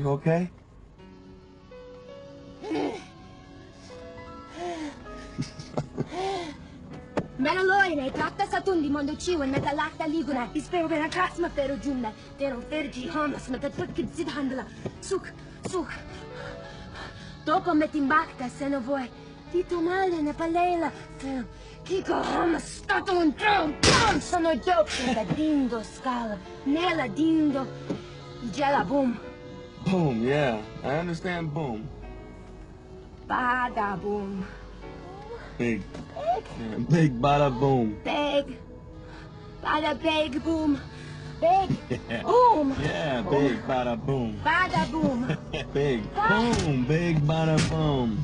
You okay? Menaloine, trakta satun di mondo ciwo na galakta liguna. Ispero bena krasma pero jumna. Dero fergi hamas na tatukid sid handla. Suk, suk. Dopo metimbakta se no vuoi. Tito male na palela. Kiko hamas stato un tron. Sono dopo da dindo scala. Nella dindo. Gela boom. Boom, yeah. I understand boom. Bada boom. Big. Yeah, big bada boom. Big. Bada big boom. Big. Yeah. Boom. Yeah, big bada boom. Bada boom. big boom, big bada boom.